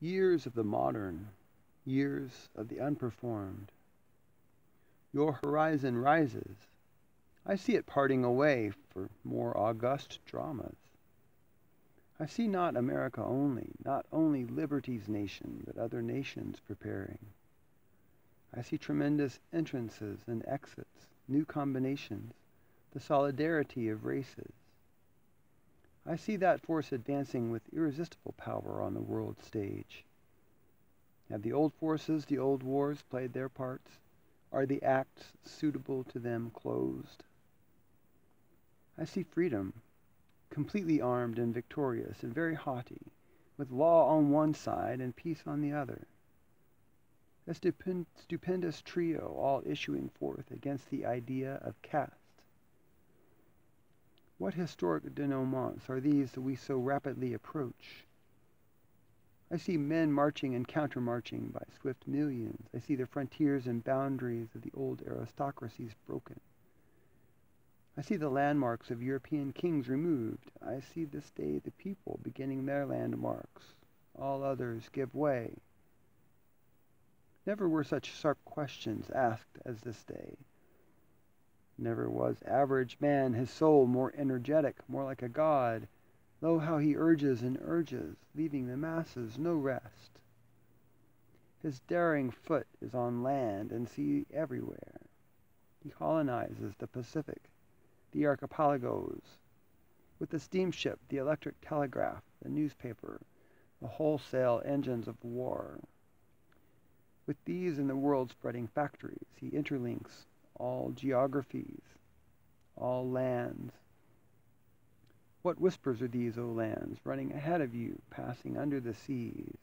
Years of the modern, years of the unperformed. Your horizon rises. I see it parting away for more august dramas. I see not America only, not only liberty's nation, but other nations preparing. I see tremendous entrances and exits, new combinations, the solidarity of races. I see that force advancing with irresistible power on the world stage. Have the old forces, the old wars, played their parts? Are the acts suitable to them closed? I see freedom, completely armed and victorious and very haughty, with law on one side and peace on the other. A stupendous trio all issuing forth against the idea of caste what historic denouements are these that we so rapidly approach? I see men marching and counter-marching by swift millions. I see the frontiers and boundaries of the old aristocracies broken. I see the landmarks of European kings removed. I see this day the people beginning their landmarks. All others give way. Never were such sharp questions asked as this day. Never was average man his soul more energetic, more like a god. Lo, how he urges and urges, leaving the masses no rest. His daring foot is on land and sea everywhere. He colonizes the Pacific, the archipelagos, with the steamship, the electric telegraph, the newspaper, the wholesale engines of war. With these and the world-spreading factories, he interlinks all geographies, all lands. What whispers are these, O lands, running ahead of you, passing under the seas?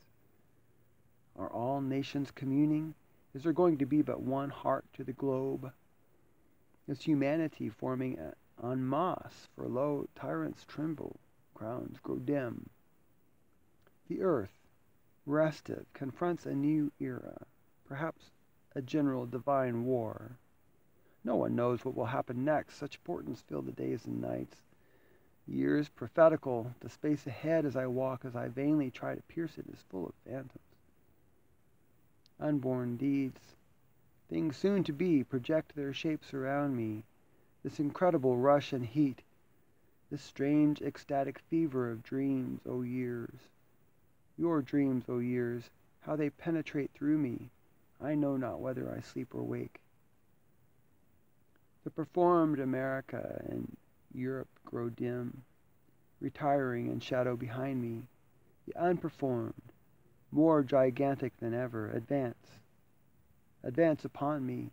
Are all nations communing? Is there going to be but one heart to the globe? Is humanity forming en masse? For lo, tyrants tremble, crowns grow dim. The earth, restive, confronts a new era, perhaps a general divine war. No one knows what will happen next. Such portents fill the days and nights. Years prophetical, the space ahead as I walk, as I vainly try to pierce it, is full of phantoms. Unborn deeds, things soon to be, project their shapes around me. This incredible rush and heat, this strange ecstatic fever of dreams, O years. Your dreams, O years, how they penetrate through me. I know not whether I sleep or wake. The performed America and Europe grow dim, retiring in shadow behind me. The unperformed, more gigantic than ever, advance. Advance upon me,